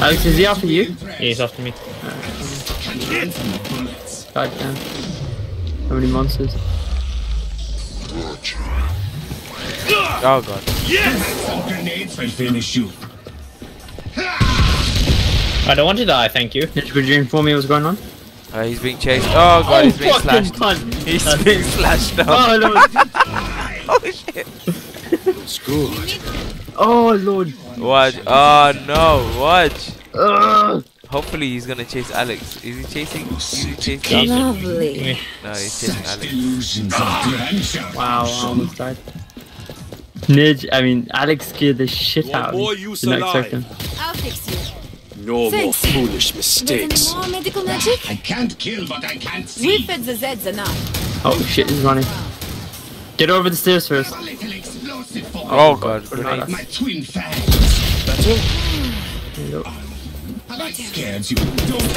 Alex, is he after you? Yeah, he's after me. God damn. How many monsters? Oh god. Yes! grenades will finish you. I don't want to die, thank you. Mitch, could you inform me what's going on? Uh, he's being chased. Oh god, he's being slashed. cunt. He's being slashed up. Oh lord. Oh shit. It's good. Oh lord. Watch. Ah, oh no, watch. Ugh. Hopefully he's gonna chase Alex. Is he chasing? Is he chasing? Lovely. No, he's chasing Alex. Illusions of ah. grandeur. Wow, I almost died. Nidge, I mean, Alex scared the shit out of me. more use Did not alive. expect him. I'll fix you. No more Thanks. foolish mistakes. any more medical magic? I can't kill, but I can't see. We fed the Zeds enough. Oh shit, he's running. Get over the stairs first. Oh god, Good grenade. my twin fangs. Better? There you go. Have I scared you? Don't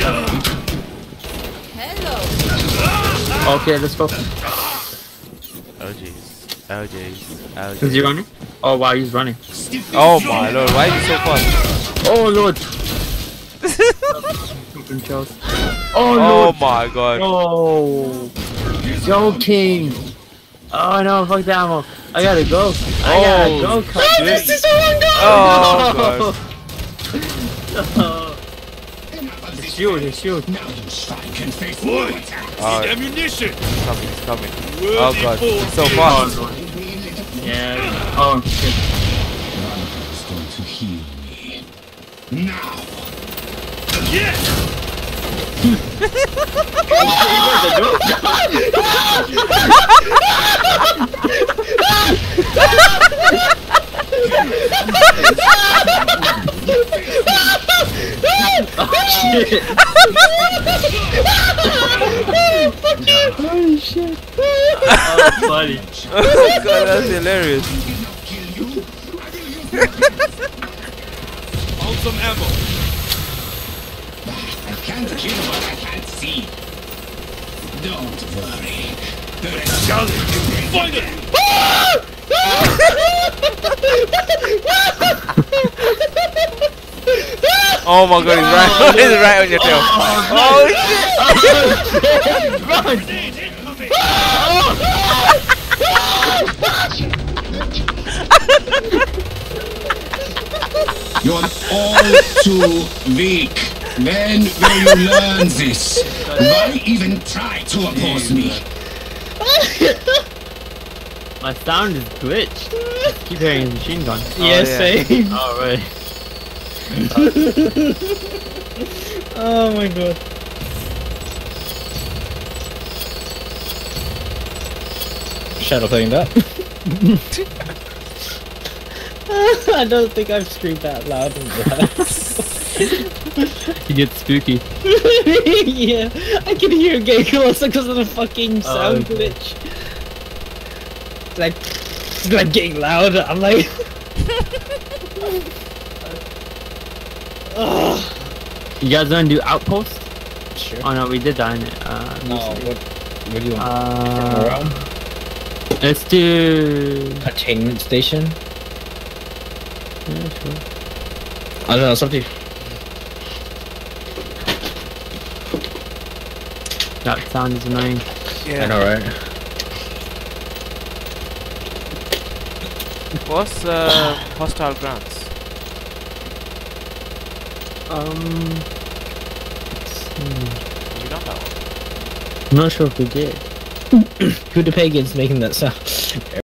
Hello. Okay, let's go. Oh jeez. Oh jeez. Oh Is he jeez. running? Oh wow, he's running. Oh my lord, why is he so fast? Oh lord. Fucking Charles. Oh Oh lord. Oh, my god. Oh. Joking. Oh no, fuck the ammo. I gotta go. I Oh, gotta go. cunt. shit. this is so Oh god. His shield, his shield. Now you strike and face more attack. Oh, he's Ammunition! coming, he's coming. Oh god, fool. he's so fast. Yeah. Oh shit. Going to heal me. Now. Yes! Oh, funny. God, that's hilarious. Found some ammo. I can't kill what I can't see. Don't worry. The rest Charlie, find it! Oh my god, he's right, he's right on your tail. Oh, oh shit! You're all too weak. When will you learn this? Why even try to oppose me? My sound is glitched. I keep hearing his machine gun. Oh, yeah, yeah. same. Oh, Alright. Oh my god. Shadow playing that. I don't think I've screamed that loud He gets spooky. yeah, I can hear gay closer because of the fucking sound okay. glitch. Like, it's like getting louder. I'm like, Ugh. You guys wanna do outpost? Sure. Oh no, we did that in it. Uh, No, what, what do you want? Uh, let's do. Containment station? Yeah, sure. I don't know, something. That sound is annoying. Yeah. I know, right? What's uh, hostile grounds? Um. let's see. Have we done that one? I'm not sure if we did. Who the pagans making that sound?